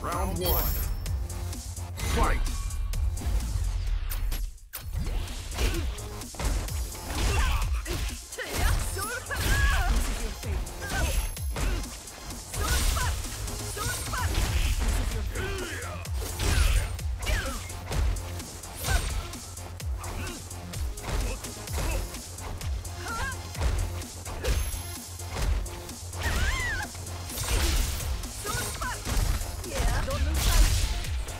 Round one.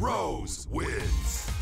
Rose wins!